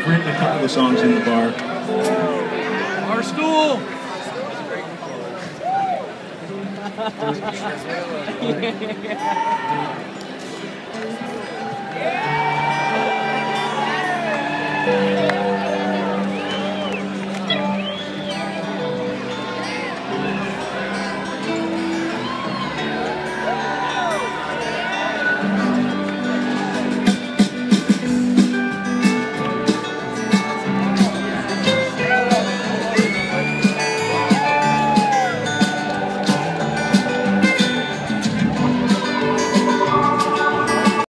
I've written a couple of songs in the bar. Our school. yeah.